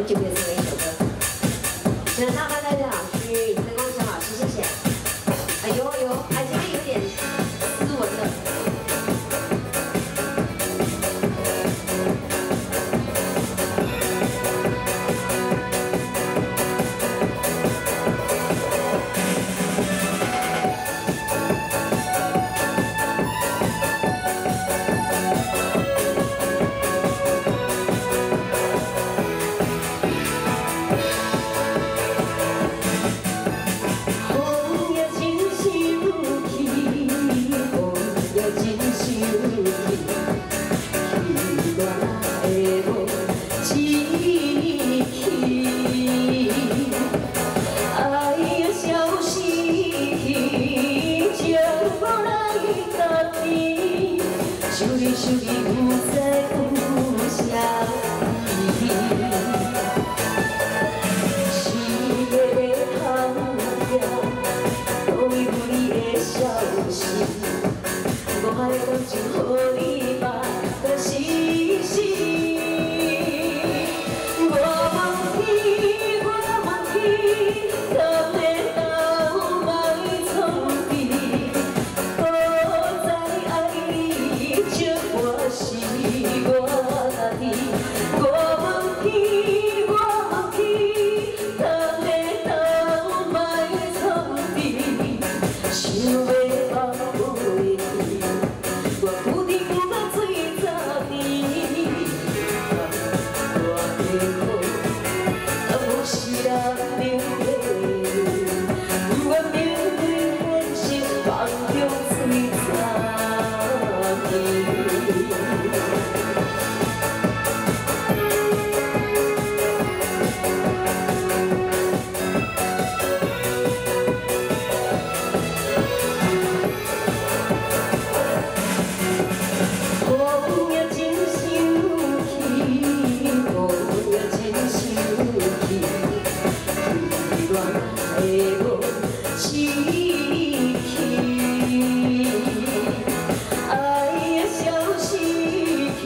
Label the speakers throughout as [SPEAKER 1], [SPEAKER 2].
[SPEAKER 1] muito desenho. Já
[SPEAKER 2] shooty shooty. You 失去爱的消息，去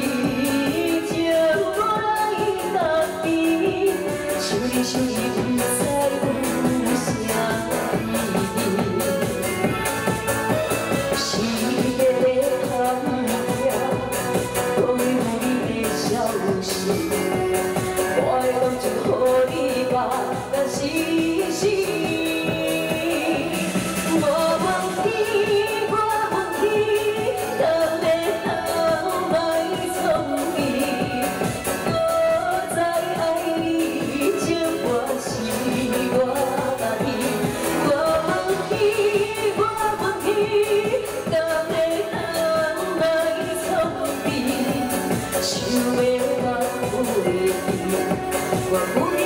[SPEAKER 2] 电话来打听，想你想你不再你。事业生涯消，我心。Te levar é ele, sua mulher.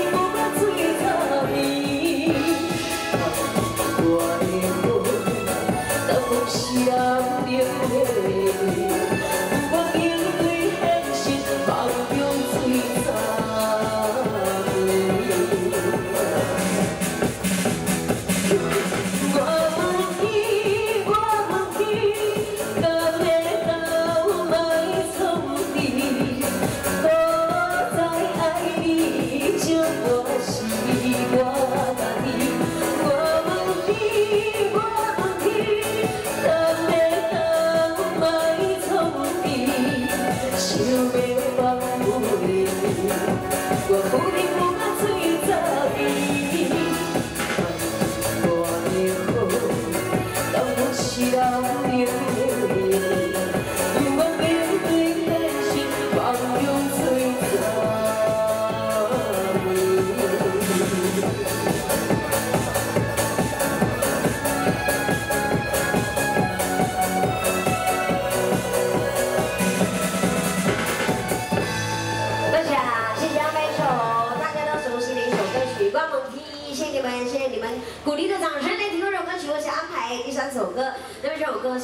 [SPEAKER 2] You made me.
[SPEAKER 1] 鼓励的掌声来听这首歌曲，我想安排第三首歌，那么这首歌。